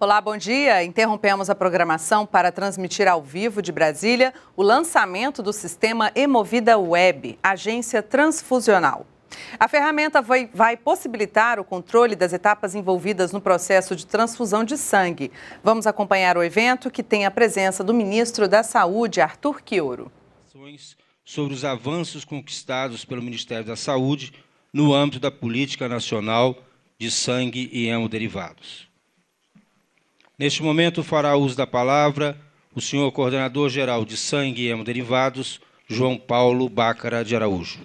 Olá, bom dia. Interrompemos a programação para transmitir ao vivo de Brasília o lançamento do sistema Emovida Web, agência transfusional. A ferramenta vai, vai, possibilitar o controle das etapas envolvidas no processo de transfusão de sangue. Vamos acompanhar o evento que tem a presença do ministro da Saúde, Arthur Quioro. Sobre os avanços conquistados pelo Ministério da Saúde no âmbito da política nacional de sangue e hemoderivados. Neste momento, fará uso da palavra o senhor coordenador-geral de sangue e hemoderivados, João Paulo Bácara de Araújo.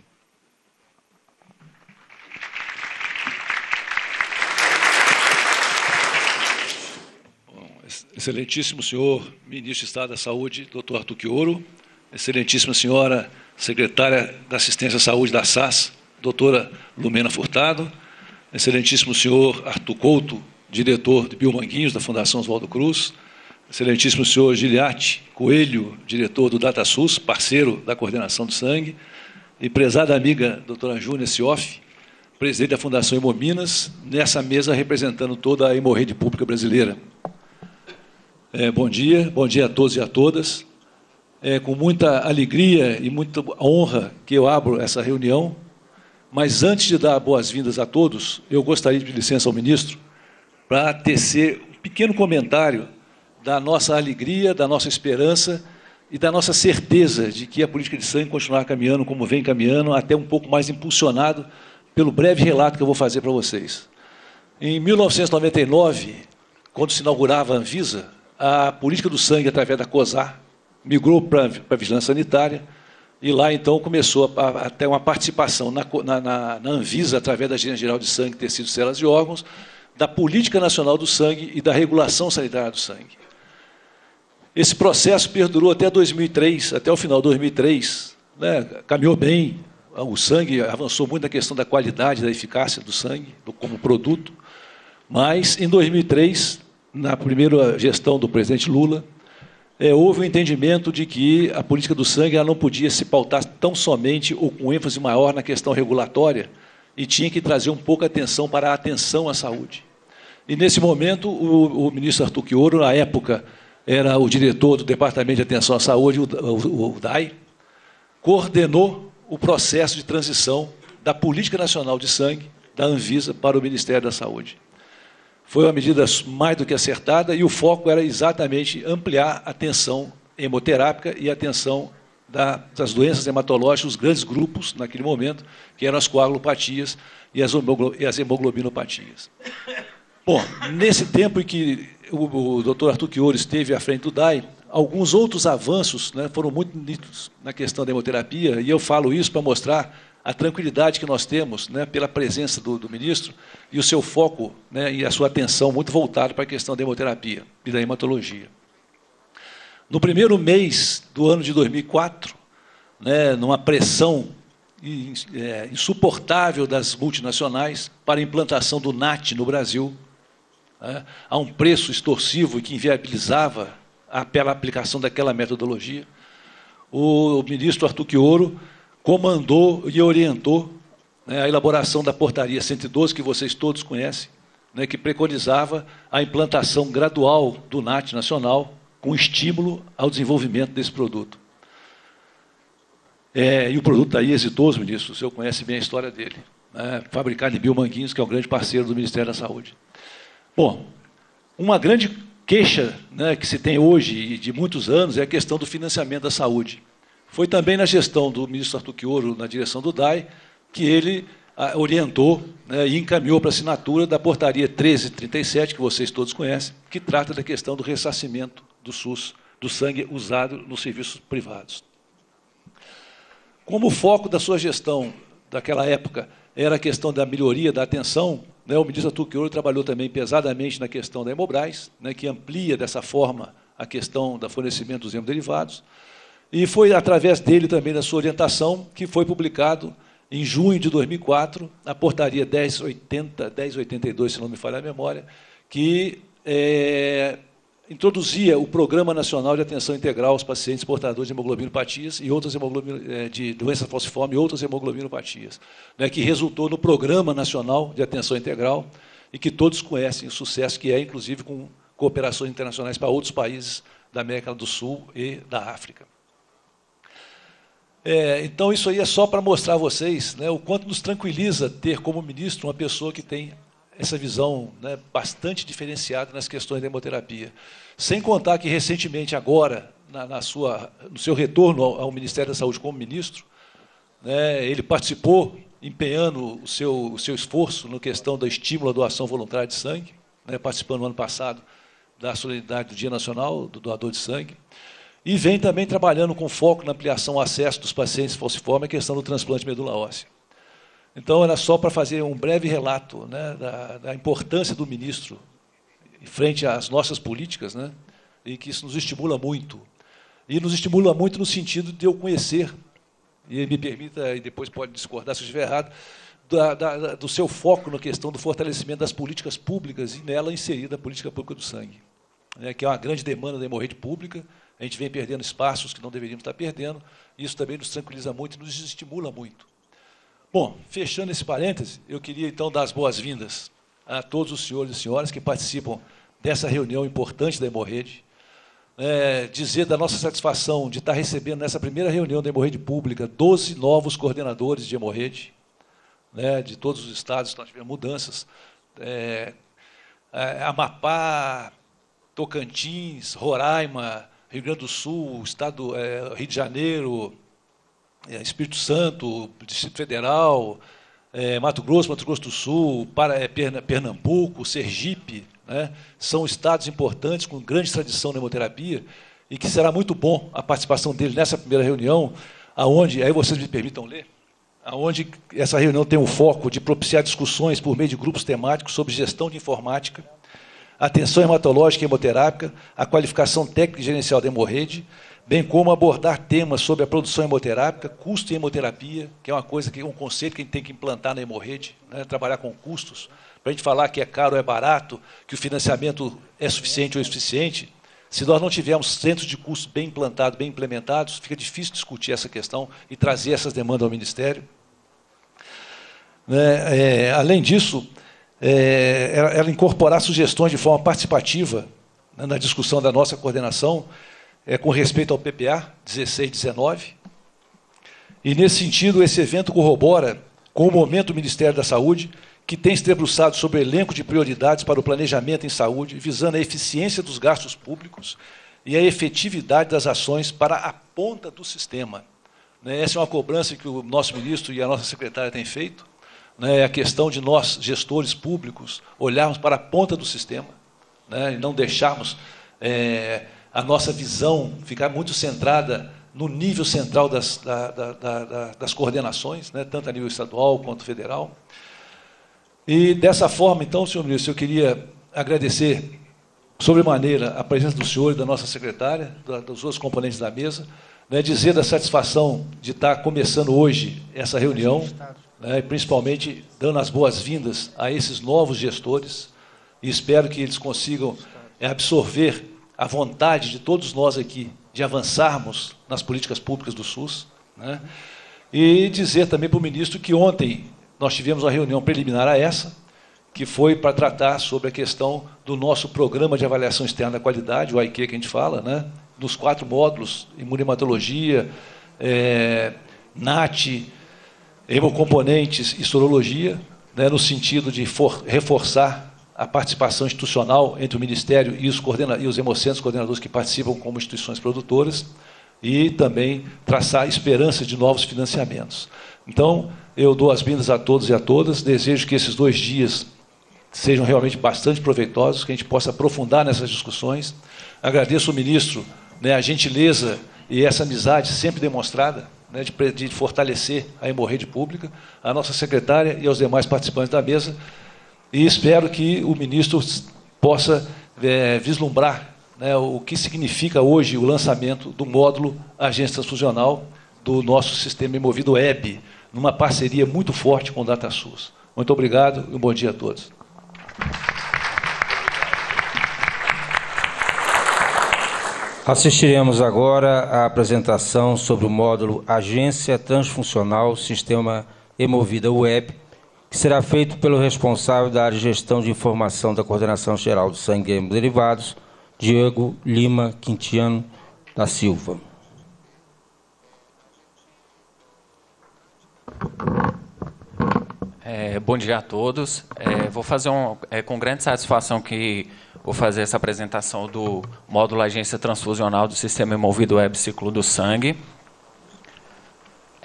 Excelentíssimo senhor ministro de Estado da Saúde, doutor Arthur Quioro, excelentíssima senhora secretária da Assistência à Saúde da SAS, doutora Lumena Furtado, excelentíssimo senhor Arthur Couto, diretor de Biomanguinhos, da Fundação Oswaldo Cruz, excelentíssimo senhor Giliati Coelho, diretor do DataSUS, parceiro da coordenação do sangue, e prezada amiga doutora Júnia Sioff, presidente da Fundação Hemominas, nessa mesa representando toda a hemorrede pública brasileira. É, bom dia, bom dia a todos e a todas. É com muita alegria e muita honra que eu abro essa reunião, mas antes de dar boas-vindas a todos, eu gostaria de licença ao ministro para tecer um pequeno comentário da nossa alegria, da nossa esperança e da nossa certeza de que a política de sangue continuará caminhando como vem caminhando, até um pouco mais impulsionado pelo breve relato que eu vou fazer para vocês. Em 1999, quando se inaugurava a Anvisa, a política do sangue através da COSAR migrou para a vigilância sanitária e lá então começou a, a ter uma participação na, na, na Anvisa através da Agência Geral de Sangue, Tecidos, Células e Órgãos, da Política Nacional do Sangue e da Regulação Sanitária do Sangue. Esse processo perdurou até 2003, até o final de 2003, né, caminhou bem, o sangue avançou muito na questão da qualidade, da eficácia do sangue como produto, mas em 2003, na primeira gestão do presidente Lula, é, houve o um entendimento de que a política do sangue ela não podia se pautar tão somente ou com ênfase maior na questão regulatória, e tinha que trazer um pouco atenção para a atenção à saúde. E, nesse momento, o, o ministro Arthur Quioro, na época, era o diretor do Departamento de Atenção à Saúde, o, o, o DAI, coordenou o processo de transição da Política Nacional de Sangue, da Anvisa, para o Ministério da Saúde. Foi uma medida mais do que acertada e o foco era exatamente ampliar a atenção hemoterápica e a atenção da, das doenças hematológicas, os grandes grupos, naquele momento, que eram as coagulopatias e as, e as hemoglobinopatias. Bom, nesse tempo em que o, o doutor Arthur Chioro esteve à frente do DAI, alguns outros avanços né, foram muito nítidos na questão da hemoterapia, e eu falo isso para mostrar a tranquilidade que nós temos né, pela presença do, do, ministro e o seu foco né, e a sua atenção muito voltado para a questão da hemoterapia e da hematologia. No primeiro mês do ano de 2004, né, numa pressão é, insuportável das multinacionais para a implantação do NAT no Brasil, né, a um preço extorsivo que inviabilizava a, pela aplicação daquela metodologia, o ministro Arthur Quioro comandou e orientou né, a elaboração da portaria 112, que vocês todos conhecem, né, que preconizava a implantação gradual do NAT nacional com estímulo ao desenvolvimento desse produto. É, e o produto está aí exitoso, ministro, o senhor conhece bem a história dele. Né? Fabricado em Biomanguinhos, que é um grande parceiro do Ministério da Saúde. Bom, uma grande queixa né, que se tem hoje e de muitos anos é a questão do financiamento da saúde. Foi também na gestão do ministro Arthur Quioro, na direção do DAI, que ele ah, orientou né, e encaminhou para a assinatura da portaria 1337, que vocês todos conhecem, que trata da questão do ressarcimento do SUS, do sangue usado nos serviços privados. Como o foco da sua gestão daquela época era a questão da melhoria da atenção, né, o ministro Tuquioro trabalhou também pesadamente na questão da Hemobras, né, que amplia dessa forma a questão do fornecimento dos hemoderivados, e foi através dele também, da sua orientação, que foi publicado em junho de 2004 a portaria 1080, 1082, se não me falha a memória, que é, introduzia o Programa Nacional de Atenção Integral aos pacientes portadores de hemoglobinopatias e outras eh, de doença falciforme e outras hemoglobinopatias, né, que resultou no Programa Nacional de Atenção Integral e que todos conhecem o sucesso que é, inclusive com cooperações internacionais para outros países da América do Sul e da África. É, então, isso aí é só para mostrar a vocês né, o quanto nos tranquiliza ter como ministro uma pessoa que tem essa visão né, bastante diferenciada nas questões da hemoterapia. Sem contar que, recentemente, agora, na, na sua, no seu retorno ao, ao, Ministério da Saúde como ministro, né, ele participou, empenhando o seu, o seu esforço na questão da estímulo à doação voluntária de sangue, né, participando no ano passado da solidariedade do Dia Nacional do Doador de Sangue. E vem também trabalhando com foco na ampliação do acesso dos pacientes falciformes à questão do transplante medula óssea. Então, era só para fazer um breve relato né, da, da, importância do ministro frente às nossas políticas, né, e que isso nos estimula muito. E nos estimula muito no sentido de eu conhecer, e me permita, e depois pode discordar se eu estiver errado, da, da, do seu foco na questão do fortalecimento das políticas públicas e nela inserida a política pública do sangue, né, que é uma grande demanda da hemorragia pública, a gente vem perdendo espaços que não deveríamos estar perdendo, e isso também nos tranquiliza muito e nos estimula muito. Bom, fechando esse parêntese, eu queria então dar as boas-vindas a todos os senhores e senhoras que participam dessa reunião importante da Hemorrede, é, dizer da nossa satisfação de estar recebendo nessa primeira reunião da Hemorrede Pública 12 novos coordenadores de Hemorrede, né, de todos os estados, nós tivemos mudanças, é, Amapá, Tocantins, Roraima, Rio Grande do Sul, Estado, é, Rio de Janeiro, é, Espírito Santo, Distrito Federal, é, Mato Grosso, Mato Grosso do Sul, para, é, Pernambuco, Sergipe, né, são estados importantes com grande tradição na hemoterapia e que será muito bom a participação deles nessa primeira reunião, aonde, aí vocês me permitam ler, aonde essa reunião tem o foco de propiciar discussões por meio de grupos temáticos sobre gestão de informática, atenção hematológica e hemoterápica, a qualificação técnica e gerencial da hemorrede, bem como abordar temas sobre a produção hemoterápica, custo em hemoterapia, que é uma coisa que é um conceito que a gente tem que implantar na hemorrede, né, trabalhar com custos, para a gente falar que é caro ou é barato, que o financiamento é suficiente ou insuficiente. Se nós não tivermos centros de custos bem implantados, bem implementados, fica difícil discutir essa questão e trazer essas demandas ao Ministério. Né, é, além disso, é, ela, ela, incorporar sugestões de forma participativa né, na discussão da nossa coordenação, é, com respeito ao PPA 1619. E, nesse sentido, esse evento corrobora com o momento do Ministério da Saúde, que tem se debruçado sobre o elenco de prioridades para o planejamento em saúde, visando a eficiência dos gastos públicos e a efetividade das ações para a ponta do sistema. Né, essa é uma cobrança que o nosso ministro e a nossa secretária têm feito, né, a questão de nós, gestores públicos, olharmos para a ponta do sistema né, e não deixarmos é, a nossa visão ficar muito centrada no nível central das, da, da, da, das coordenações, né, tanto a nível estadual quanto federal. E dessa forma, então, senhor ministro, eu queria agradecer sobremaneira a presença do senhor e da nossa secretária, dos outros componentes da mesa, né, dizer da satisfação de estar começando hoje essa reunião né, principalmente dando as boas-vindas a esses novos gestores, e espero que eles consigam é, absorver a vontade de todos nós aqui de avançarmos nas políticas públicas do SUS. Né, e dizer também para o ministro que ontem nós tivemos uma reunião preliminar a essa, que foi para tratar sobre a questão do nosso programa de avaliação externa da qualidade, o AIQ que a gente fala, né, dos quatro módulos, imunematologia, é, NAT, hemocomponentes e sorologia, né, no sentido de for, reforçar a participação institucional entre o Ministério e os, coordena e os hemocentros coordenadores que participam como instituições produtoras e também traçar esperanças de novos financiamentos. Então, eu dou as vindas a todos e a todas, desejo que esses dois dias sejam realmente bastante proveitosos, que a gente possa aprofundar nessas discussões. Agradeço ao ministro né, a gentileza e essa amizade sempre demonstrada né, de, de, fortalecer a hemorrede pública, a nossa secretária e aos demais participantes da mesa. E espero que o ministro possa é, vislumbrar né, o que significa hoje o lançamento do módulo agência transfusional do nosso sistema Hemovido Web, numa parceria muito forte com o DataSUS. Muito obrigado e um bom dia a todos. Assistiremos agora à apresentação sobre o módulo Agência Transfuncional Sistema Emovida Web, que será feito pelo responsável da área de gestão de informação da Coordenação Geral do Sangue e Derivados, Diego Lima Quintiano da Silva. É, bom dia a todos. É, vou fazer um, é, com grande satisfação que vou fazer essa apresentação do módulo Agência Transfusional do Sistema Envolvido Web Ciclo do Sangue.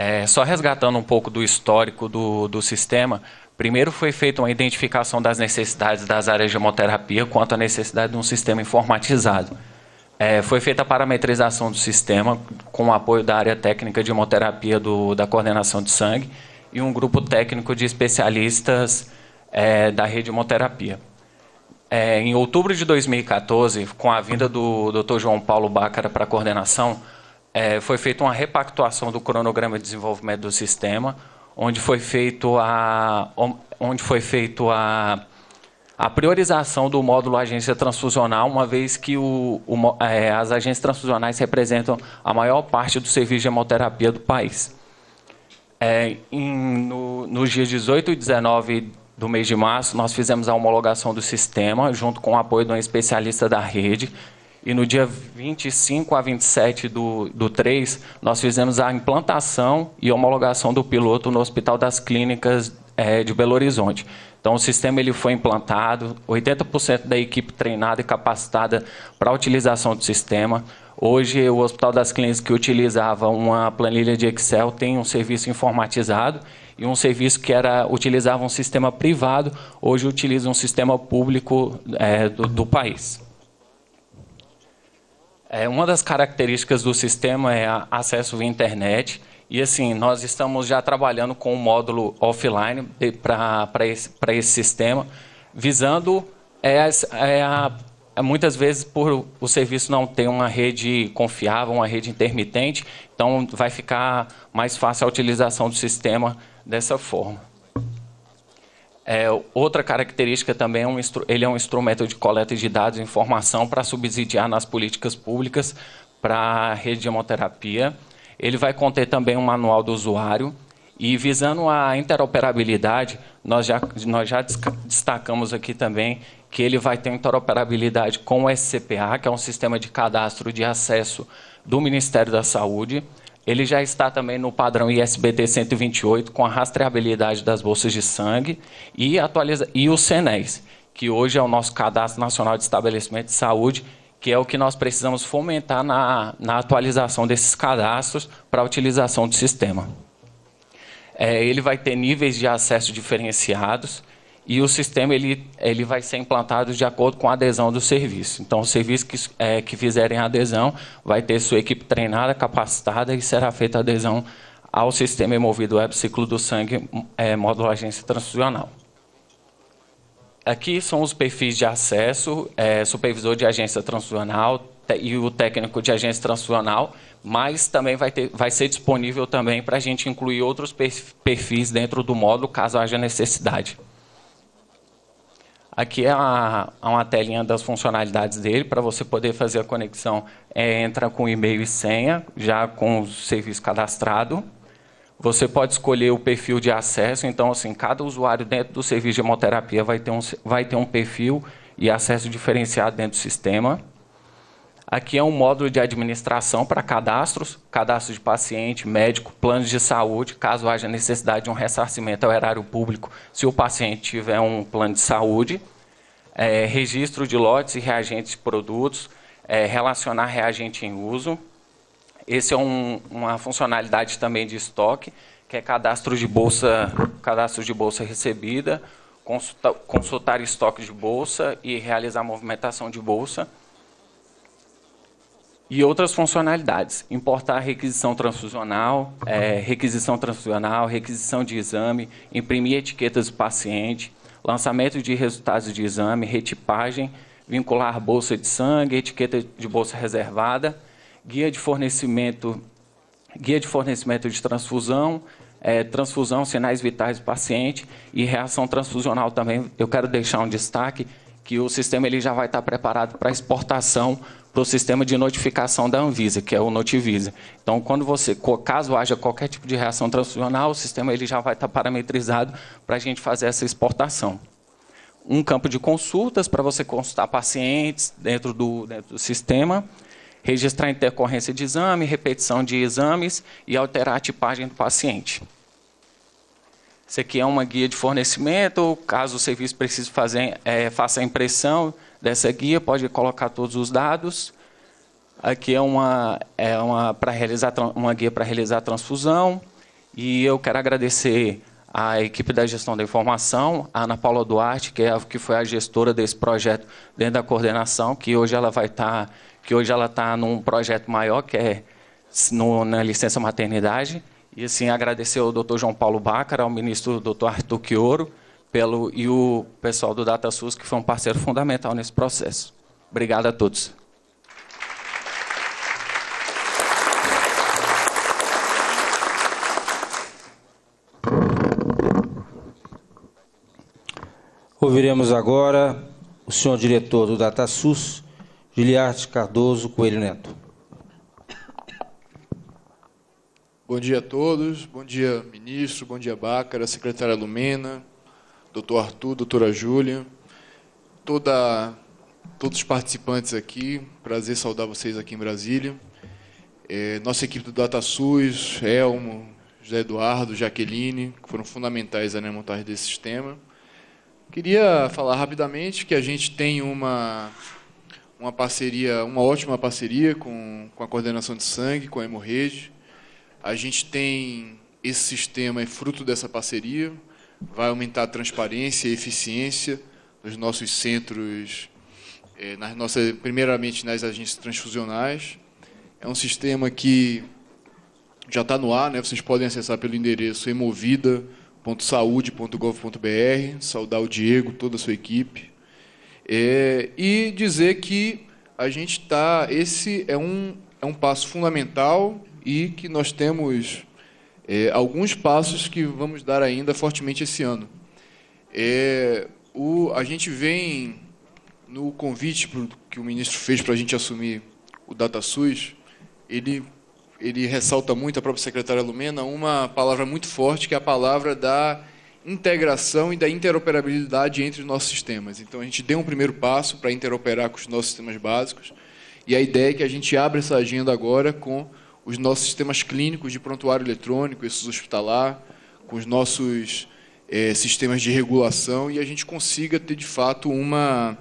É, só resgatando um pouco do histórico do, do sistema, primeiro foi feita uma identificação das necessidades das áreas de hemoterapia quanto à necessidade de um sistema informatizado. É, foi feita a parametrização do sistema com o apoio da área técnica de hemoterapia do, da coordenação de sangue e um grupo técnico de especialistas é, da rede hemoterapia. É, em outubro de 2014, com a vinda do Dr. João Paulo Bácara para a coordenação, é, foi feita uma repactuação do cronograma de desenvolvimento do sistema, onde foi feito a, onde foi feito a, a priorização do módulo agência transfusional, uma vez que o, o, é, as agências transfusionais representam a maior parte do serviço de hemoterapia do país. É, em, no, nos dias 18 e 19 do mês de março, nós fizemos a homologação do sistema, junto com o apoio de um especialista da rede. E no dia 25 a 27 do, do 3, nós fizemos a implantação e homologação do piloto no Hospital das Clínicas é, de Belo Horizonte. Então, o sistema ele foi implantado, 80% da equipe treinada e capacitada para a utilização do sistema. Hoje, o Hospital das Clínicas, que utilizava uma planilha de Excel, tem um serviço informatizado e um serviço que era utilizava um sistema privado, hoje utiliza um sistema público é, do, do, país. É, uma das características do sistema é acesso via internet. E assim, nós estamos já trabalhando com um módulo offline para esse, esse sistema, visando é, é a é, muitas vezes por o serviço não ter uma rede confiável, uma rede intermitente, então vai ficar mais fácil a utilização do sistema dessa forma. É, outra característica também é um ele é um instrumento de coleta de dados e informação para subsidiar nas políticas públicas para a rede de hemoterapia. Ele vai conter também um manual do usuário e visando a interoperabilidade, nós já, nós já destacamos aqui também que ele vai ter interoperabilidade com o SCPA, que é um sistema de cadastro de acesso do Ministério da Saúde. Ele já está também no padrão ISBT 128, com a rastreabilidade das bolsas de sangue e, atualiza e o CENES, que hoje é o nosso Cadastro Nacional de Estabelecimento de Saúde, que é o que nós precisamos fomentar na, na atualização desses cadastros para a utilização do sistema. É, ele vai ter níveis de acesso diferenciados, e o sistema ele, ele vai ser implantado de acordo com a adesão do serviço. Então, os serviços que, é, que fizerem adesão vai ter sua equipe treinada, capacitada e será feita adesão ao sistema emovido web ciclo do sangue é, módulo agência transfusional. Aqui são os perfis de acesso, é, supervisor de agência transfusional e o técnico de agência transfusional, mas também vai, ter, vai ser disponível também para a gente incluir outros perfis dentro do módulo, caso haja necessidade. Aqui é uma, uma telinha das funcionalidades dele, para você poder fazer a conexão. É, entra com e-mail e senha, já com o serviço cadastrado. Você pode escolher o perfil de acesso, então, assim, cada usuário dentro do serviço de hemoterapia vai ter um, vai ter um perfil e acesso diferenciado dentro do sistema. Aqui é um módulo de administração para cadastros, cadastro de paciente, médico, planos de saúde, caso haja necessidade de um ressarcimento ao erário público, se o paciente tiver um plano de saúde, é, registro de lotes e reagentes de produtos, é, relacionar reagente em uso. Esse é um, uma funcionalidade também de estoque, que é cadastro de bolsa, cadastro de bolsa recebida, consulta, consultar estoque de bolsa e realizar movimentação de bolsa e outras funcionalidades. Importar requisição transfusional, é, requisição transfusional, requisição de exame, imprimir etiquetas do paciente, lançamento de resultados de exame, retipagem, vincular bolsa de sangue, etiqueta de bolsa reservada, guia de fornecimento, guia de fornecimento de transfusão, é, transfusão, sinais vitais do paciente e reação transfusional também. Eu quero deixar um destaque que o sistema ele já vai estar preparado para exportação para o sistema de notificação da Anvisa, que é o Notivisa. Então, quando você, caso haja qualquer tipo de reação transfusional, o sistema ele já vai estar parametrizado para a gente fazer essa exportação. Um campo de consultas para você consultar pacientes dentro do, dentro do sistema, registrar intercorrência de exame, repetição de exames e alterar a tipagem do paciente. Isso aqui é uma guia de fornecimento. Caso o serviço precise fazer, é, faça a impressão dessa guia, pode colocar todos os dados. Aqui é uma, é uma, para realizar, uma guia para realizar transfusão. E eu quero agradecer à equipe da gestão da informação, a Ana Paula Duarte, que, é a, que foi a gestora desse projeto dentro da coordenação, que hoje ela vai estar, tá, que hoje ela está num projeto maior, que é no, na licença maternidade. E assim agradecer ao Dr. João Paulo Bácara, ao ministro Dr. Arthur Quioro, pelo e o pessoal do DataSUS que foi um parceiro fundamental nesse processo. Obrigado a todos. Ouviremos agora o senhor diretor do DataSUS, Giliarte Cardoso Coelho Neto. Bom dia a todos, bom dia ministro, bom dia Bácara, secretária Lumena, doutor Arthur, doutora Júlia, toda, todos os participantes aqui, prazer saudar vocês aqui em Brasília. É, nossa equipe do DataSUS, Elmo, José Eduardo, Jaqueline, que foram fundamentais na montagem desse sistema. Queria falar rapidamente que a gente tem uma, uma parceria, uma ótima parceria com, com a coordenação de sangue, com a Hemorrede, a gente tem esse sistema é fruto dessa parceria, vai aumentar a transparência e eficiência dos nossos centros, é, nas nossas, primeiramente nas agências transfusionais. É um sistema que já está no ar, né? vocês podem acessar pelo endereço emovida.saude.gov.br, saudar o Diego, toda a sua equipe, é, e dizer que a gente está, esse é um, é um passo fundamental e que nós temos é, alguns passos que vamos dar ainda fortemente esse ano. É, o, a gente vem no convite que o ministro fez para a gente assumir o DataSUS, ele, ele ressalta muito, a própria secretária Lumena, uma palavra muito forte, que é a palavra da integração e da interoperabilidade entre os nossos sistemas. Então, a gente deu um primeiro passo para interoperar com os nossos sistemas básicos, e a ideia é que a gente abra essa agenda agora com os nossos sistemas clínicos de prontuário eletrônico, esses hospitalar, com os nossos é, sistemas de regulação e a gente consiga ter de fato uma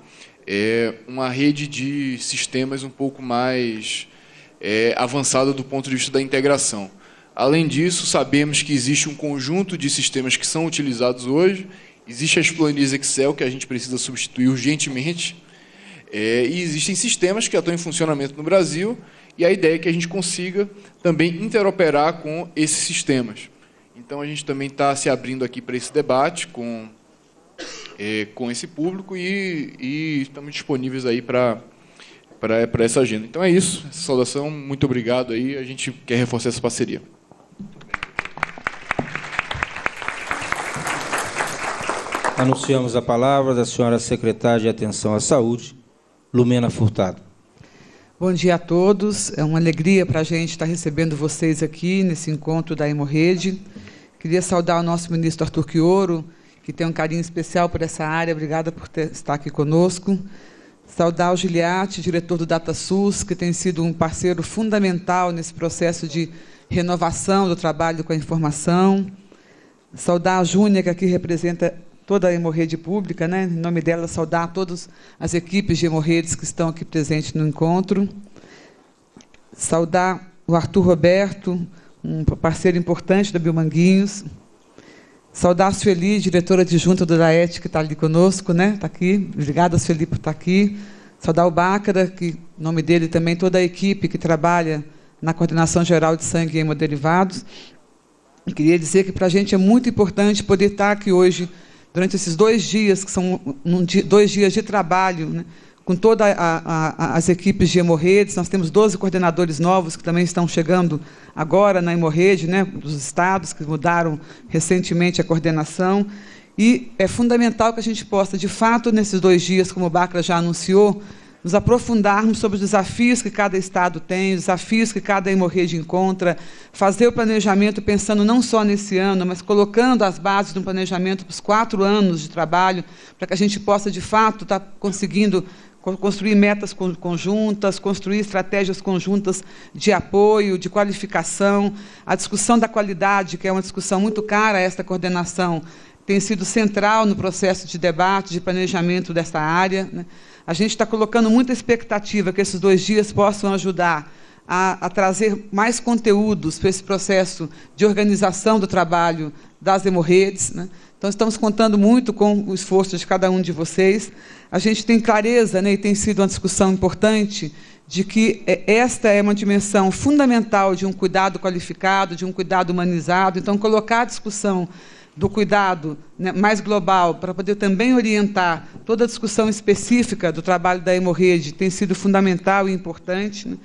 é, uma rede de sistemas um pouco mais é, avançada do ponto de vista da integração. Além disso, sabemos que existe um conjunto de sistemas que são utilizados hoje. Existe as planilhas Excel que a gente precisa substituir urgentemente. É, e existem sistemas que já estão em funcionamento no Brasil e a ideia é que a gente consiga também interoperar com esses sistemas. Então, a gente também está se abrindo aqui para esse debate com, é, com esse público e, e estamos disponíveis aí para para essa agenda. Então é isso, essa saudação, muito obrigado aí, a gente quer reforçar essa parceria. Anunciamos a palavra da senhora secretária de Atenção à Saúde, Lumena Furtado. Bom dia a todos. É uma alegria para a gente estar recebendo vocês aqui nesse encontro da Hemorrede. Queria saudar o nosso ministro Arthur Quioro, que tem um carinho especial por essa área. Obrigada por ter, estar aqui conosco. Saudar o Giliati, diretor do DataSUS, que tem sido um parceiro fundamental nesse processo de renovação do trabalho com a informação. Saudar a Júnia, que aqui representa toda a hemorrede pública, né? em nome dela, saudar todas as equipes de hemorredes que estão aqui presentes no encontro. Saudar o Arthur Roberto, um parceiro importante da Biomanguinhos. Saudar a Sueli, diretora adjunta do DAET, que está ali conosco, né? Está aqui. Obrigada, Sueli, por estar aqui. Saudar o Bácara, que, nome dele também, toda a equipe que trabalha na Coordenação Geral de Sangue e Hemoderivados. Queria dizer que para a gente é muito importante poder estar aqui hoje durante esses dois dias, que são dois dias de trabalho, né, com todas as equipes de hemorredes, nós temos 12 coordenadores novos que também estão chegando agora na hemorrede, né, dos estados que mudaram recentemente a coordenação. E é fundamental que a gente possa, de fato, nesses dois dias, como o Bacra já anunciou, nos aprofundarmos sobre os desafios que cada estado tem, os desafios que cada hemorrede encontra, fazer o planejamento pensando não só nesse ano, mas colocando as bases de um planejamento para os quatro anos de trabalho, para que a gente possa, de fato, estar tá conseguindo construir metas conjuntas, construir estratégias conjuntas de apoio, de qualificação. A discussão da qualidade, que é uma discussão muito cara a esta coordenação, tem sido central no processo de debate, de planejamento dessa área. Né? A gente está colocando muita expectativa que esses dois dias possam ajudar a, a trazer mais conteúdos para esse processo de organização do trabalho das hemorredes. Né? Então, estamos contando muito com o esforço de cada um de vocês. A gente tem clareza, né, e tem sido uma discussão importante, de que é, esta é uma dimensão fundamental de um cuidado qualificado, de um cuidado humanizado. Então, colocar a discussão do cuidado né, mais global, para poder também orientar toda a discussão específica do trabalho da hemorrede, tem sido fundamental e importante. Né.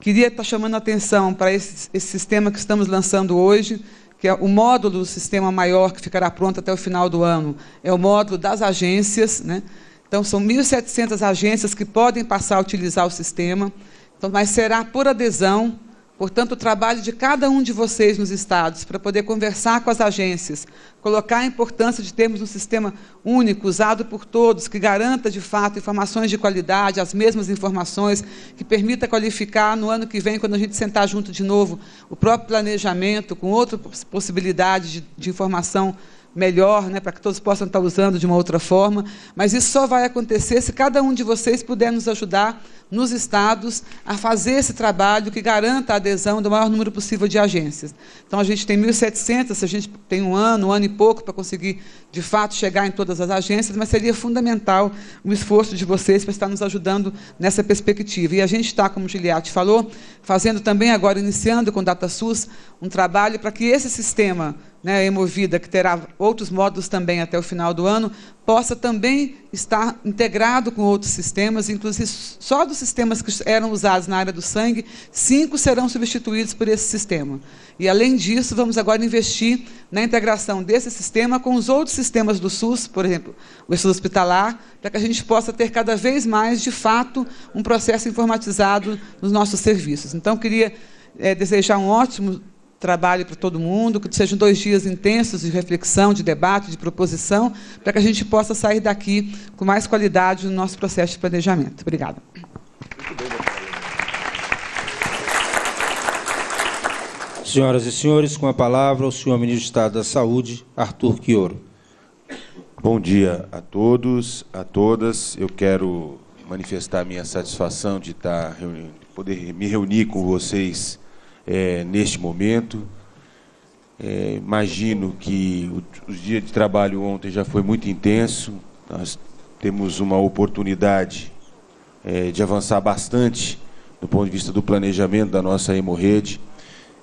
Queria estar chamando a atenção para esse, esse, sistema que estamos lançando hoje, que é o módulo do sistema maior, que ficará pronto até o final do ano, é o módulo das agências. Né. Então, são 1.700 agências que podem passar a utilizar o sistema, então, mas será por adesão Portanto, o trabalho de cada um de vocês nos estados para poder conversar com as agências, colocar a importância de termos um sistema único, usado por todos, que garanta, de fato, informações de qualidade, as mesmas informações, que permita qualificar no ano que vem, quando a gente sentar junto de novo, o próprio planejamento, com outra possibilidade de, de informação melhor, né, para que todos possam estar usando de uma outra forma, mas isso só vai acontecer se cada um de vocês puder nos ajudar nos estados a fazer esse trabalho que garanta a adesão do maior número possível de agências. Então, a gente tem 1.700, a gente tem um ano, um ano e pouco para conseguir, de fato, chegar em todas as agências, mas seria fundamental o esforço de vocês para estar nos ajudando nessa perspectiva. E a gente está, como o Giliati falou, fazendo também agora, iniciando com o DataSUS, um trabalho para que esse sistema né, que terá outros módulos também até o final do ano, possa também estar integrado com outros sistemas, inclusive só dos sistemas que eram usados na área do sangue, cinco serão substituídos por esse sistema. E, além disso, vamos agora investir na integração desse sistema com os outros sistemas do SUS, por exemplo, o SUS hospitalar, para que a gente possa ter cada vez mais, de fato, um processo informatizado nos nossos serviços. Então, queria é, desejar um ótimo trabalho para todo mundo, que sejam dois dias intensos de reflexão, de debate, de proposição, para que a gente possa sair daqui com mais qualidade no nosso processo de planejamento. Obrigada. Senhoras e senhores, com a palavra o senhor ministro de Estado da Saúde, Arthur Quioro. Bom dia a todos, a todas. Eu quero manifestar a minha satisfação de estar poder me reunir com vocês é, neste momento. É, imagino que o, o dia de trabalho ontem já foi muito intenso. Nós temos uma oportunidade é, de avançar bastante do ponto de vista do planejamento da nossa hemorrede.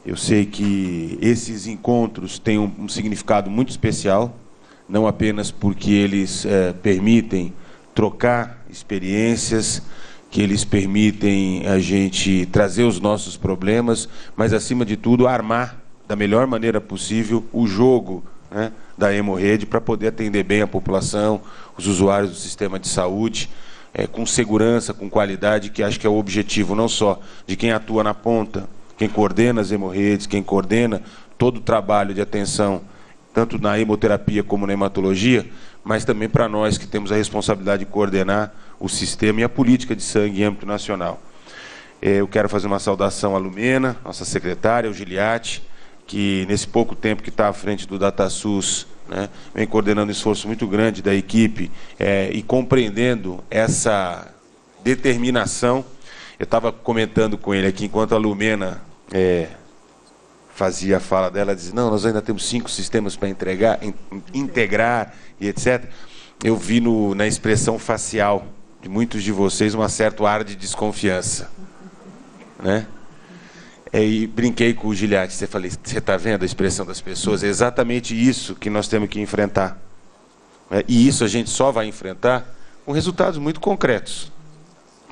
Eu sei que esses encontros têm um, um significado muito especial, não apenas porque eles é, permitem trocar experiências, que eles permitem a gente trazer os nossos problemas, mas, acima de tudo, armar da melhor maneira possível o jogo né, da hemorrede para poder atender bem a população, os usuários do sistema de saúde, é, com segurança, com qualidade, que acho que é o objetivo não só de quem atua na ponta, quem coordena as hemorredes, quem coordena todo o trabalho de atenção, tanto na hemoterapia como na hematologia, mas também para nós que temos a responsabilidade de coordenar o sistema e a política de sangue em âmbito nacional. É, eu quero fazer uma saudação à Lumena, nossa secretária, ao Giliati, que nesse pouco tempo que está à frente do DataSUS, né, vem coordenando um esforço muito grande da equipe é, e compreendendo essa determinação. Eu estava comentando com ele aqui, enquanto a Lumena é, fazia a fala dela, dizia, não, nós ainda temos cinco sistemas para entregar, in, integrar e etc. Eu vi no, na expressão facial de muitos de vocês um certo ar de desconfiança. Né? É, e brinquei com o Giliati, você falei, você está vendo a expressão das pessoas? É exatamente isso que nós temos que enfrentar. É, e isso a gente só vai enfrentar com resultados muito concretos.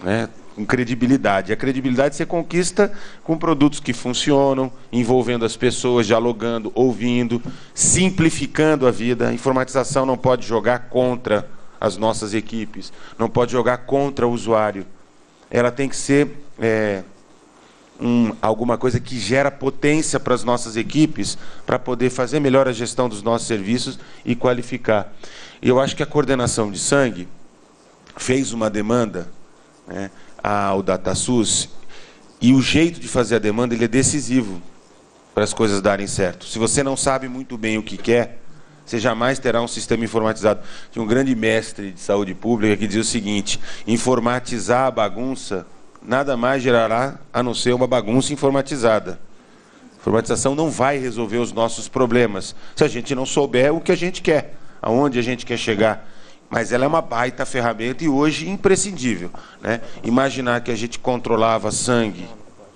Né? Com credibilidade. A credibilidade você conquista com produtos que funcionam, envolvendo as pessoas, dialogando, ouvindo, simplificando a vida. A informatização não pode jogar contra as nossas equipes, não pode jogar contra o usuário. ela tem que ser é, um, alguma coisa que gera potência para as nossas equipes para poder fazer melhor a gestão dos nossos serviços e qualificar. Eu acho que a coordenação de sangue fez uma demanda né, ao DataSUS e o jeito de fazer a demanda ele é decisivo para as coisas darem certo. Se você não sabe muito bem o que quer, você jamais terá um sistema informatizado. Tinha um grande mestre de saúde pública que dizia o seguinte: informatizar a bagunça nada mais gerará a não ser uma bagunça informatizada. Informatização não vai resolver os nossos problemas se a gente não souber o que a gente quer, aonde a gente quer chegar. Mas ela é uma baita ferramenta e hoje imprescindível. Né? Imaginar que a gente controlava sangue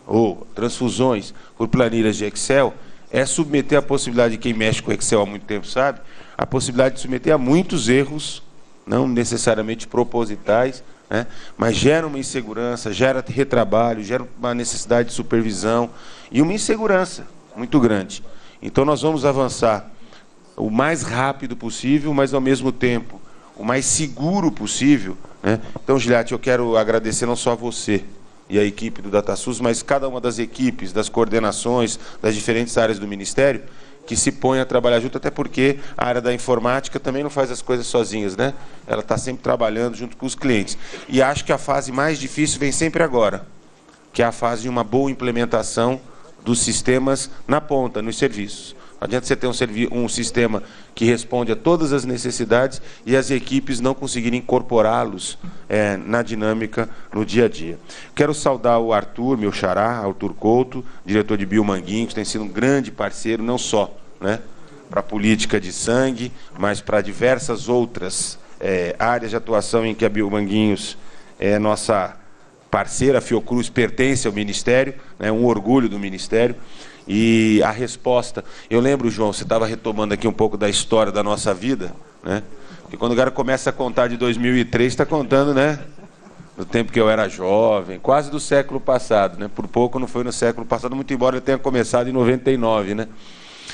ou transfusões por planilhas de Excel é submeter a possibilidade de quem mexe com Excel há muito tempo sabe, a possibilidade de submeter a muitos erros, não necessariamente propositais, né? mas gera uma insegurança, gera retrabalho, gera uma necessidade de supervisão e uma insegurança muito grande. Então nós vamos avançar o mais rápido possível, mas ao mesmo tempo o mais seguro possível. Né? Então, Giliate, eu quero agradecer não só a você e a equipe do DataSUS, mas cada uma das equipes, das coordenações, das diferentes áreas do Ministério, que se põe a trabalhar junto, até porque a área da informática também não faz as coisas sozinhas, né? Ela está sempre trabalhando junto com os clientes. E acho que a fase mais difícil vem sempre agora, que é a fase de uma boa implementação dos sistemas na ponta, nos serviços. Adianta você ter um, um, sistema que responde a todas as necessidades e as equipes não conseguirem incorporá-los é, na dinâmica no dia a dia. Quero saudar o Arthur, meu xará, Arthur Couto, diretor de Biomanguinhos, que tem sido um grande parceiro, não só né, para a política de sangue, mas para diversas outras é, áreas de atuação em que a Biomanguinhos é nossa parceira, a Fiocruz pertence ao Ministério, é né, um orgulho do Ministério. E a resposta. Eu lembro, João, você estava retomando aqui um pouco da história da nossa vida, né? Porque quando o cara começa a contar de 2003, está contando, né? Do tempo que eu era jovem, quase do século passado, né? Por pouco não foi no século passado, muito embora ele tenha começado em 99, né?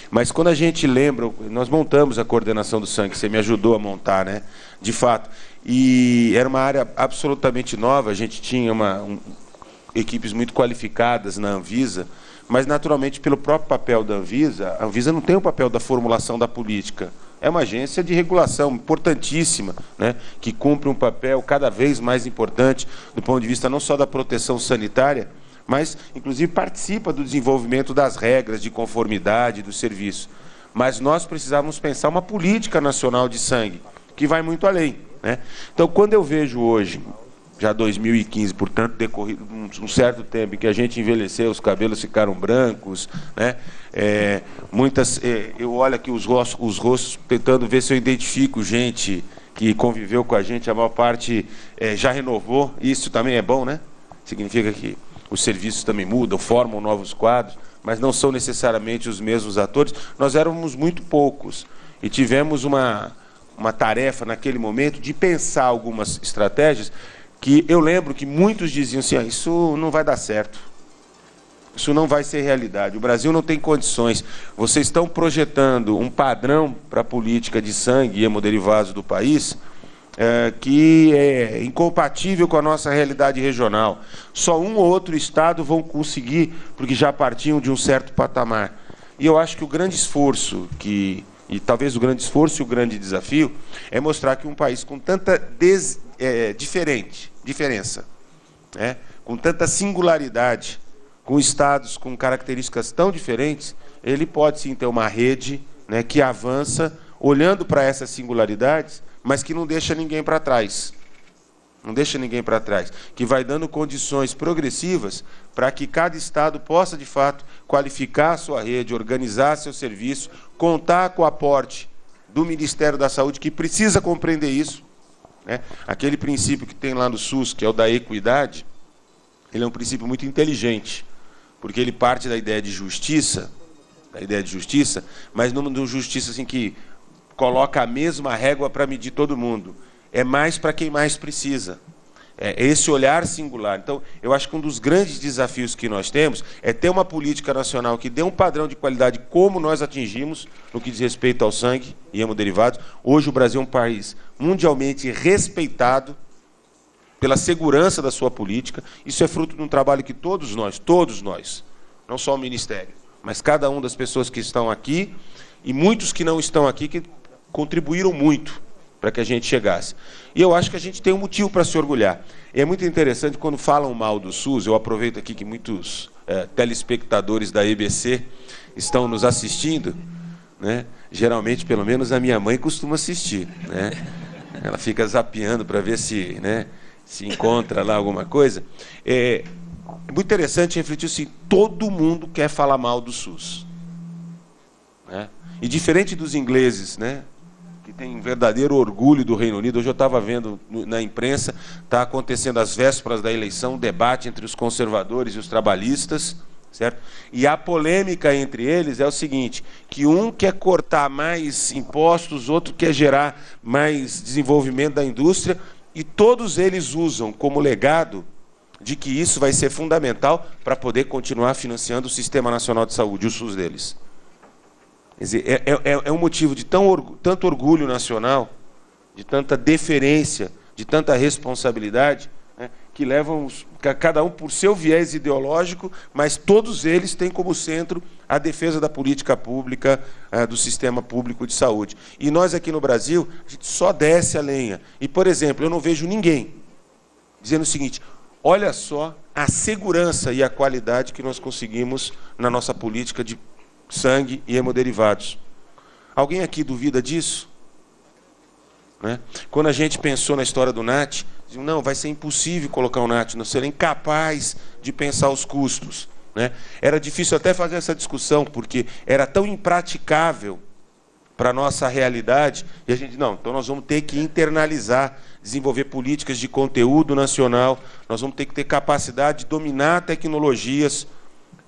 Mas quando a gente lembra, nós montamos a coordenação do sangue, você me ajudou a montar, né? De fato. E era uma área absolutamente nova, a gente tinha uma, um, equipes muito qualificadas na Anvisa mas naturalmente pelo próprio papel da Anvisa, a Anvisa não tem o papel da formulação da política. É uma agência de regulação importantíssima, né, que cumpre um papel cada vez mais importante do ponto de vista não só da proteção sanitária, mas inclusive participa do desenvolvimento das regras de conformidade do serviço. Mas nós precisávamos pensar uma política nacional de sangue, que vai muito além. Né? Então, quando eu vejo hoje já 2015, portanto, decorrido um, certo tempo em que a gente envelheceu, os cabelos ficaram brancos, né? É, muitas, é, eu olho aqui os rostos, os rostos tentando ver se eu identifico gente que conviveu com a gente, a maior parte é, já renovou, isso também é bom, né? Significa que os serviços também mudam, formam novos quadros, mas não são necessariamente os mesmos atores. Nós éramos muito poucos e tivemos uma, uma tarefa naquele momento de pensar algumas estratégias que eu lembro que muitos diziam assim: ah, isso não vai dar certo. Isso não vai ser realidade. O Brasil não tem condições. Vocês estão projetando um padrão para a política de sangue e hemoderivados do país é, que é incompatível com a nossa realidade regional. Só um ou outro estado vão conseguir, porque já partiam de um certo patamar. E eu acho que o grande esforço que e talvez o grande esforço e o grande desafio é mostrar que um país com tanta des, é, diferente, diferença, né? com tanta singularidade, com estados com características tão diferentes, ele pode sim ter uma rede né, que avança olhando para essas singularidades, mas que não deixa ninguém para trás. Não deixa ninguém para trás. Que vai dando condições progressivas para que cada Estado possa, de fato, qualificar a sua rede, organizar seu serviço, contar com o aporte do Ministério da Saúde, que precisa compreender isso. Né? Aquele princípio que tem lá no SUS, que é o da equidade, ele é um princípio muito inteligente, porque ele parte da ideia de justiça, da ideia de justiça, mas não de justiça assim que coloca a mesma régua para medir todo mundo é mais para quem mais precisa. É esse olhar singular. Então, eu acho que um dos grandes desafios que nós temos é ter uma política nacional que dê um padrão de qualidade como nós atingimos no que diz respeito ao sangue e hemoderivados. Hoje o Brasil é um país mundialmente respeitado pela segurança da sua política. Isso é fruto de um trabalho que todos nós, todos nós, não só o Ministério, mas cada uma das pessoas que estão aqui e muitos que não estão aqui que contribuíram muito para que a gente chegasse. E eu acho que a gente tem um motivo para se orgulhar. E é muito interessante quando falam mal do SUS, eu aproveito aqui que muitos é, telespectadores da EBC estão nos assistindo, né? geralmente, pelo menos, a minha mãe costuma assistir. Né? Ela fica zapeando para ver se, né, se encontra lá alguma coisa. É, é muito interessante refletir assim: todo mundo quer falar mal do SUS. Né? E diferente dos ingleses, né, que tem um verdadeiro orgulho do Reino Unido, hoje eu estava vendo na imprensa, está acontecendo às vésperas da eleição, um debate entre os conservadores e os trabalhistas. Certo? E a polêmica entre eles é o seguinte: que um quer cortar mais impostos, outro quer gerar mais desenvolvimento da indústria, e todos eles usam como legado de que isso vai ser fundamental para poder continuar financiando o Sistema Nacional de Saúde, o SUS deles. Dizer, é, é, é um motivo de tão, tanto orgulho nacional, de tanta deferência, de tanta responsabilidade, né, que levam cada um por seu viés ideológico, mas todos eles têm como centro a defesa da política pública, eh, do sistema público de saúde. E nós aqui no Brasil, a gente só desce a lenha. E, por exemplo, eu não vejo ninguém dizendo o seguinte: olha só a segurança e a qualidade que nós conseguimos na nossa política de sangue e hemoderivados. Alguém aqui duvida disso? Né? Quando a gente pensou na história do NAT, não, vai ser impossível colocar o NAT, não seria incapaz de pensar os custos. Né? Era difícil até fazer essa discussão, porque era tão impraticável para a nossa realidade, e a gente, não, então nós vamos ter que internalizar, desenvolver políticas de conteúdo nacional, nós vamos ter que ter capacidade de dominar tecnologias,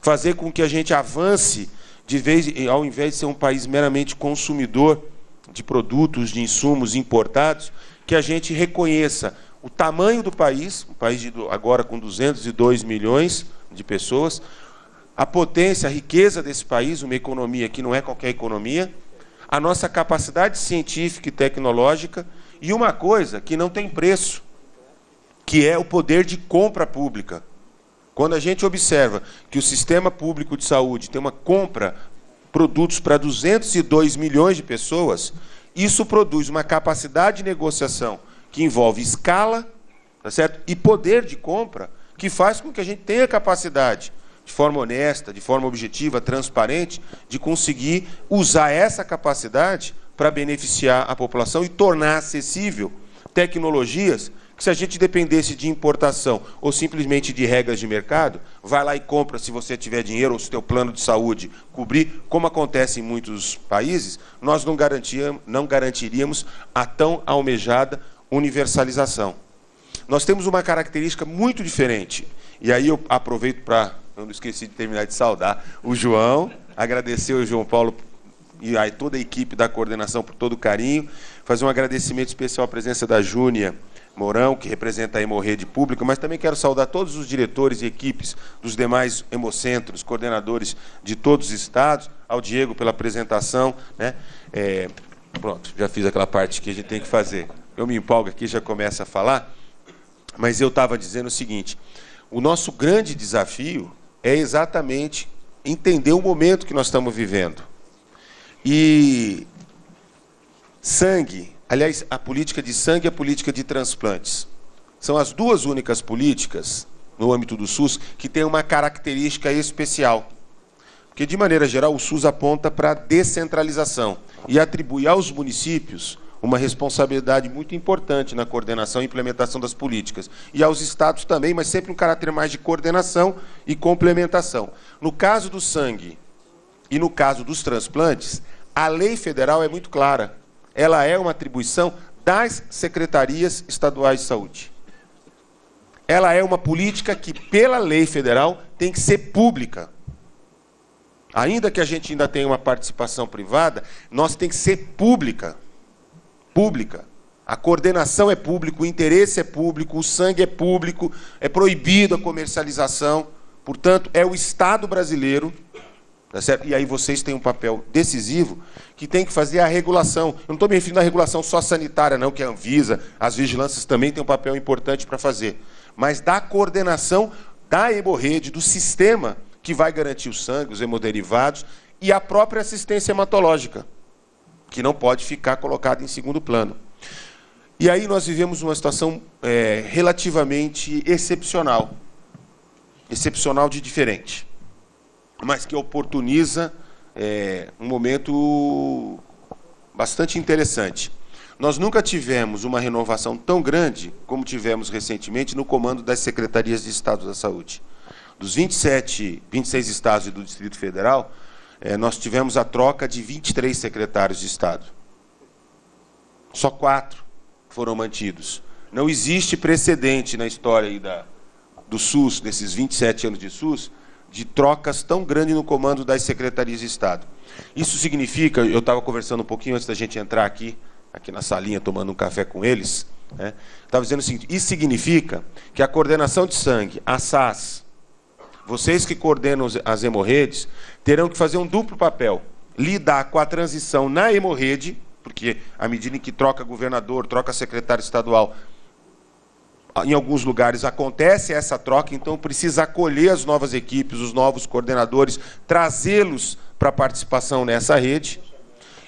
fazer com que a gente avance de vez, ao invés de ser um país meramente consumidor de produtos, de insumos importados, que a gente reconheça o tamanho do país, um país de, agora com 202 milhões de pessoas, a potência, a riqueza desse país, uma economia que não é qualquer economia, a nossa capacidade científica e tecnológica e uma coisa que não tem preço, que é o poder de compra pública. Quando a gente observa que o sistema público de saúde tem uma compra produtos para 202 milhões de pessoas, isso produz uma capacidade de negociação que envolve escala, tá certo? E poder de compra que faz com que a gente tenha capacidade de forma honesta, de forma objetiva, transparente, de conseguir usar essa capacidade para beneficiar a população e tornar acessível tecnologias que se a gente dependesse de importação ou simplesmente de regras de mercado, vai lá e compra se você tiver dinheiro ou se o teu plano de saúde cobrir, como acontece em muitos países, nós não, não garantiríamos a tão almejada universalização. Nós temos uma característica muito diferente. E aí eu aproveito para, não esqueci de terminar de saudar o João, agradecer o João Paulo e aí toda a equipe da coordenação por todo o carinho, fazer um agradecimento especial à presença da Júnia Mourão, que representa a Hemorrede Pública, mas também quero saudar todos os diretores e equipes dos demais hemocentros, coordenadores de todos os estados, ao Diego pela apresentação. Né? É, pronto, já fiz aquela parte que a gente tem que fazer. Eu me empolgo aqui, já começo a falar, mas eu estava dizendo o seguinte: o nosso grande desafio é exatamente entender o momento que nós estamos vivendo. E sangue Aliás, a política de sangue e a política de transplantes. São as duas únicas políticas no âmbito do SUS que têm uma característica especial. Porque, de maneira geral, o SUS aponta para a descentralização e atribui aos municípios uma responsabilidade muito importante na coordenação e implementação das políticas. E aos estados também, mas sempre um caráter mais de coordenação e complementação. No caso do sangue e no caso dos transplantes, a lei federal é muito clara ela é uma atribuição das secretarias estaduais de saúde. Ela é uma política que, pela lei federal, tem que ser pública. Ainda que a gente ainda tenha uma participação privada, nós tem que ser pública. Pública. A coordenação é pública, o interesse é público, o sangue é público, é proibido a comercialização. Portanto, é o Estado brasileiro Tá certo? E aí vocês têm um papel decisivo que tem que fazer a regulação. Eu não estou me referindo à regulação só sanitária, não, que a Anvisa, as vigilâncias também têm um papel importante para fazer. Mas da coordenação da hemorrede, do sistema que vai garantir o sangue, os hemoderivados e a própria assistência hematológica, que não pode ficar colocada em segundo plano. E aí nós vivemos uma situação é, relativamente excepcional. Excepcional de diferente mas que oportuniza é, um momento bastante interessante. Nós nunca tivemos uma renovação tão grande como tivemos recentemente no comando das secretarias de Estado da Saúde. Dos 27, 26 estados e do Distrito Federal, é, nós tivemos a troca de 23 secretários de Estado. Só quatro foram mantidos. Não existe precedente na história da, do SUS, desses 27 anos de SUS, de trocas tão grande no comando das secretarias de Estado. Isso significa, eu estava conversando um pouquinho antes da gente entrar aqui, aqui na salinha, tomando um café com eles, né? estava dizendo o seguinte, isso significa que a coordenação de sangue, a SAS, vocês que coordenam as hemorredes, terão que fazer um duplo papel, lidar com a transição na hemorrede, porque à medida em que troca governador, troca secretário estadual, em alguns lugares acontece essa troca, então precisa acolher as novas equipes, os novos coordenadores, trazê-los para a participação nessa rede.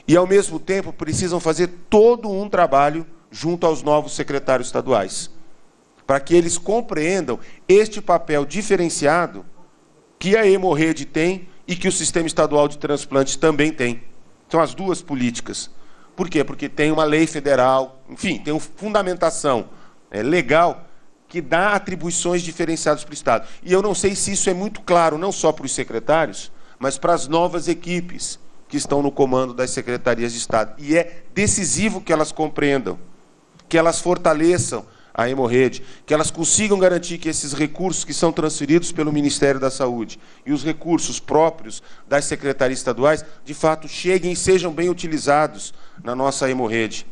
E, ao mesmo tempo, precisam fazer todo um trabalho junto aos novos secretários estaduais, para que eles compreendam este papel diferenciado que a Hemorrede tem e que o sistema estadual de transplantes também tem. São as duas políticas. Por quê? Porque tem uma lei federal, enfim, tem uma fundamentação é, legal que dá atribuições diferenciadas para o Estado. E eu não sei se isso é muito claro, não só para os secretários, mas para as novas equipes que estão no comando das secretarias de Estado. E é decisivo que elas compreendam, que elas fortaleçam a hemorrede, que elas consigam garantir que esses recursos que são transferidos pelo Ministério da Saúde e os recursos próprios das secretarias estaduais, de fato, cheguem e sejam bem utilizados na nossa hemorrede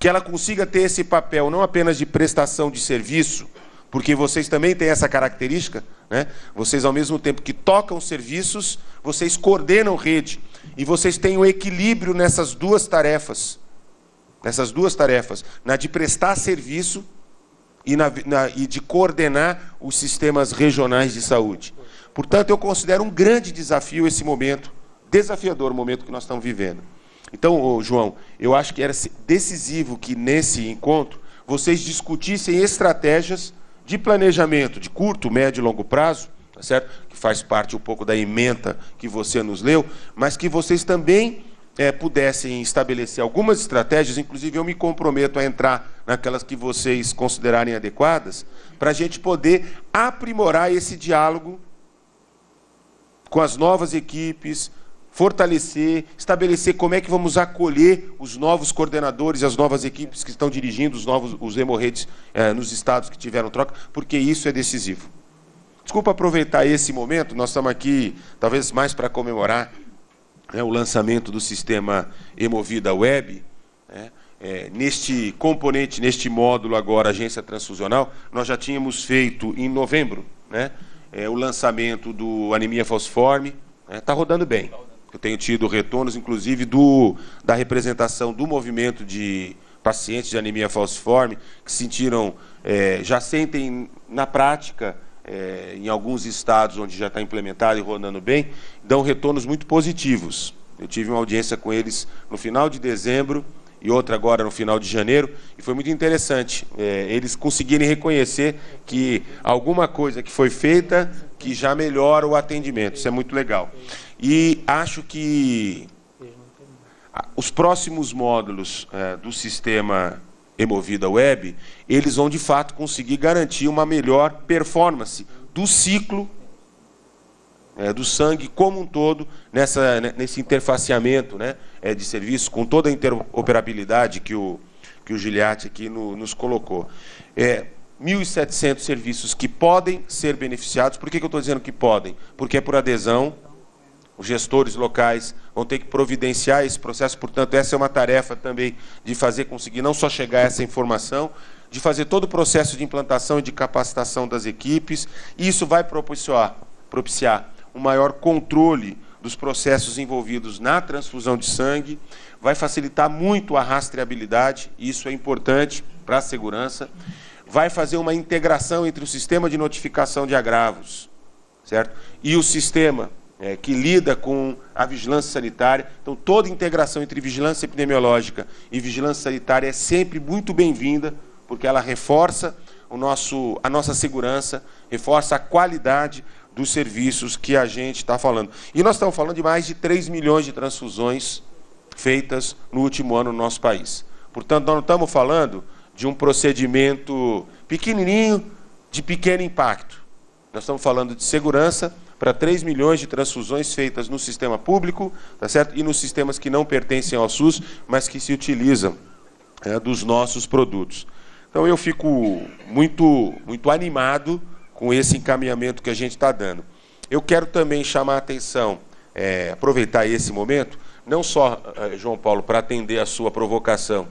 que ela consiga ter esse papel não apenas de prestação de serviço, porque vocês também têm essa característica, né? Vocês ao mesmo tempo que tocam serviços, vocês coordenam rede e vocês têm o um equilíbrio nessas duas tarefas, nessas duas tarefas, na de prestar serviço e, na, na, e de coordenar os sistemas regionais de saúde. Portanto, eu considero um grande desafio esse momento, desafiador momento que nós estamos vivendo. Então, João, eu acho que era decisivo que nesse encontro vocês discutissem estratégias de planejamento de curto, médio e longo prazo, tá certo? que faz parte um pouco da emenda que você nos leu, mas que vocês também é, pudessem estabelecer algumas estratégias, inclusive eu me comprometo a entrar naquelas que vocês considerarem adequadas, para a gente poder aprimorar esse diálogo com as novas equipes, fortalecer, estabelecer como é que vamos acolher os novos coordenadores e as novas equipes que estão dirigindo os novos os hemorredes eh, nos estados que tiveram troca, porque isso é decisivo. Desculpa aproveitar esse momento, nós estamos aqui talvez mais para comemorar né, o lançamento do sistema Hemovida Web. Né, é, neste componente, neste módulo agora, agência transfusional, nós já tínhamos feito em novembro né, é, o lançamento do anemia falciforme. Está né, rodando bem. Eu tenho tido retornos, inclusive, do, da representação do movimento de pacientes de anemia falciforme que sentiram, é, já sentem na prática, é, em alguns estados onde já está implementado e rodando bem, dão retornos muito positivos. Eu tive uma audiência com eles no final de dezembro e outra agora no final de janeiro, e foi muito interessante é, eles conseguirem reconhecer que alguma coisa que foi feita que já melhora o atendimento. Isso é muito legal. E acho que os próximos módulos é, do sistema Emovida Web, eles vão de fato conseguir garantir uma melhor performance do ciclo é, do sangue como um todo nessa, né, nesse interfaceamento né, é, de serviços, com toda a interoperabilidade que o, que o Giliati aqui no, nos colocou. É, 1.700 serviços que podem ser beneficiados. Por que, que eu estou dizendo que podem? Porque é por adesão os gestores locais vão ter que providenciar esse processo, portanto, essa é uma tarefa também de fazer conseguir não só chegar a essa informação, de fazer todo o processo de implantação e de capacitação das equipes. E isso vai propiciar, propiciar um maior controle dos processos envolvidos na transfusão de sangue, vai facilitar muito a rastreabilidade, isso é importante para a segurança, vai fazer uma integração entre o sistema de notificação de agravos, certo? E o sistema é, que lida com a vigilância sanitária. Então, toda integração entre vigilância epidemiológica e vigilância sanitária é sempre muito bem-vinda, porque ela reforça o nosso, a nossa segurança, reforça a qualidade dos serviços que a gente está falando. E nós estamos falando de mais de 3 milhões de transfusões feitas no último ano no nosso país. Portanto, nós não estamos falando de um procedimento pequenininho, de pequeno impacto. Nós estamos falando de segurança para 3 milhões de transfusões feitas no sistema público tá certo? e nos sistemas que não pertencem ao SUS, mas que se utilizam é, dos nossos produtos. Então, eu fico muito, muito animado com esse encaminhamento que a gente está dando. Eu quero também chamar a atenção, é, aproveitar esse momento, não só, é, João Paulo, para atender a sua provocação,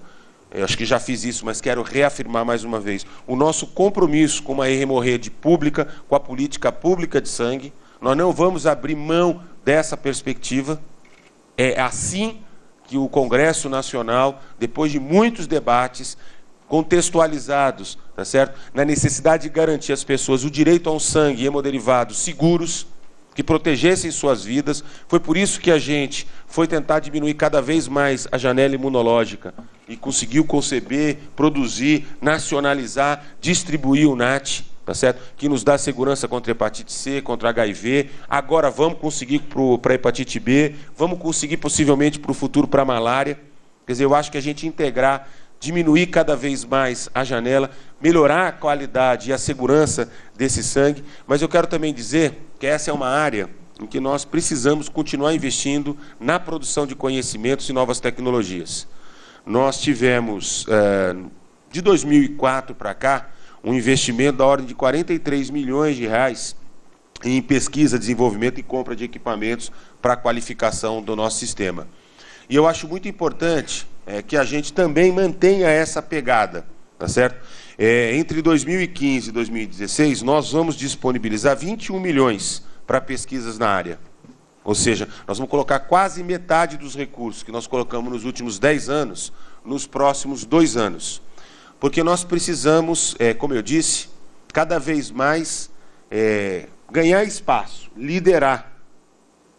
eu acho que já fiz isso, mas quero reafirmar mais uma vez o nosso compromisso com uma hemorrede pública, com a política pública de sangue. Nós não vamos abrir mão dessa perspectiva. É assim que o Congresso Nacional, depois de muitos debates, contextualizados, tá certo? Na necessidade de garantir às pessoas o direito a um sangue hemoderivados seguros, que protegessem suas vidas. Foi por isso que a gente foi tentar diminuir cada vez mais a janela imunológica e conseguiu conceber, produzir, nacionalizar, distribuir o NAT, tá certo? Que nos dá segurança contra hepatite C, contra HIV. Agora vamos conseguir para hepatite B, vamos conseguir possivelmente para o futuro para malária. Quer dizer, eu acho que a gente integrar diminuir cada vez mais a janela, melhorar a qualidade e a segurança desse sangue, mas eu quero também dizer que essa é uma área em que nós precisamos continuar investindo na produção de conhecimentos e novas tecnologias. Nós tivemos, eh, de 2004 para cá, um investimento da ordem de 43 milhões de reais em pesquisa, desenvolvimento e compra de equipamentos para a qualificação do nosso sistema. E eu acho muito importante é, que a gente também mantenha essa pegada, tá certo? É, entre 2015 e 2016, nós vamos disponibilizar 21 milhões para pesquisas na área. Ou seja, nós vamos colocar quase metade dos recursos que nós colocamos nos últimos 10 anos, nos próximos dois anos. Porque nós precisamos, é, como eu disse, cada vez mais é, ganhar espaço, liderar.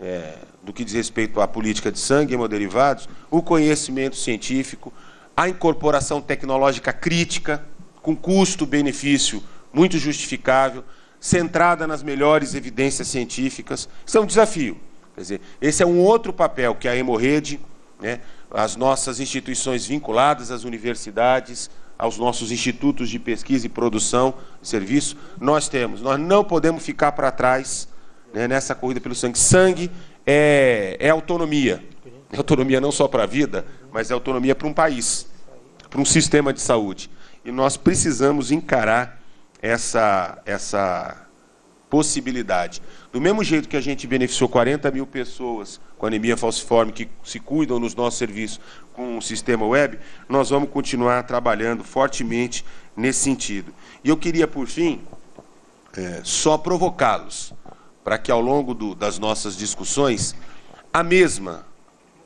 É, do que diz respeito à política de sangue e hemoderivados, o conhecimento científico, a incorporação tecnológica crítica, com custo-benefício muito justificável, centrada nas melhores evidências científicas. Isso é um desafio. Quer dizer, esse é um outro papel que a Hemorrede, né, as nossas instituições vinculadas às universidades, aos nossos institutos de pesquisa e produção serviço, nós temos. Nós não podemos ficar para trás né, nessa corrida pelo sangue. Sangue é, é autonomia. É autonomia não só para a vida, mas é autonomia para um país, para um sistema de saúde. E nós precisamos encarar essa, essa possibilidade. Do mesmo jeito que a gente beneficiou 40 mil pessoas com anemia falciforme que se cuidam nos nossos serviços com o sistema web, nós vamos continuar trabalhando fortemente nesse sentido. E eu queria, por fim, é, só provocá-los para que ao longo do, das nossas discussões a mesma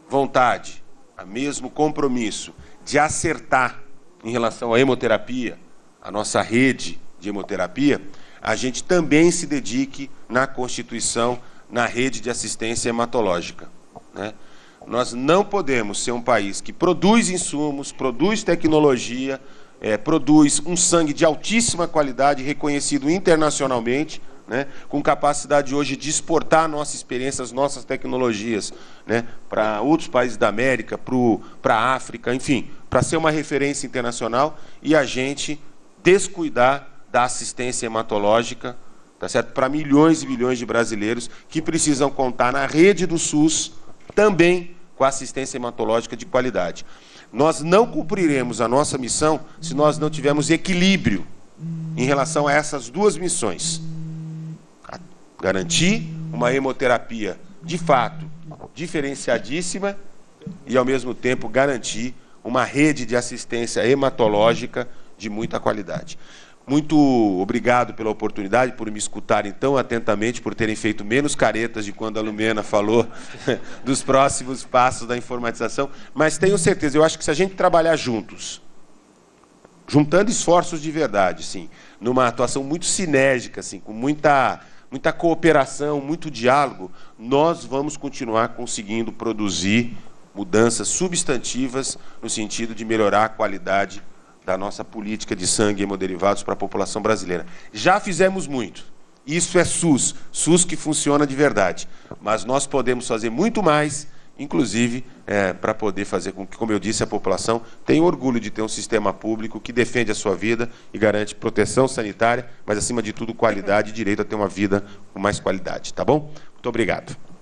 vontade, a mesmo compromisso de acertar em relação à hemoterapia, a nossa rede de hemoterapia, a gente também se dedique na constituição na rede de assistência hematológica. Né? Nós não podemos ser um país que produz insumos, produz tecnologia, é, produz um sangue de altíssima qualidade, reconhecido internacionalmente, né, com capacidade hoje de exportar nossa experiência, as nossas tecnologias né, para outros países da América, para a África, enfim, para ser uma referência internacional e a gente descuidar da assistência hematológica tá certo? para milhões e milhões de brasileiros que precisam contar na rede do SUS também com assistência hematológica de qualidade. Nós não cumpriremos a nossa missão se nós não tivermos equilíbrio em relação a essas duas missões garantir uma hemoterapia de fato diferenciadíssima e, ao mesmo tempo, garantir uma rede de assistência hematológica de muita qualidade. Muito obrigado pela oportunidade, por me escutarem tão atentamente, por terem feito menos caretas de quando a Lumena falou dos próximos passos da informatização. Mas tenho certeza, eu acho que se a gente trabalhar juntos, juntando esforços de verdade, sim, numa atuação muito sinérgica, assim, com muita, muita cooperação, muito diálogo, nós vamos continuar conseguindo produzir mudanças substantivas no sentido de melhorar a qualidade da nossa política de sangue e hemoderivados para a população brasileira. Já fizemos muito. Isso é SUS, SUS que funciona de verdade. Mas nós podemos fazer muito mais, inclusive é, para poder fazer com que, como eu disse, a população tenha orgulho de ter um sistema público que defende a sua vida e garante proteção sanitária, mas acima de tudo qualidade e direito a ter uma vida com mais qualidade. Tá bom? Muito obrigado.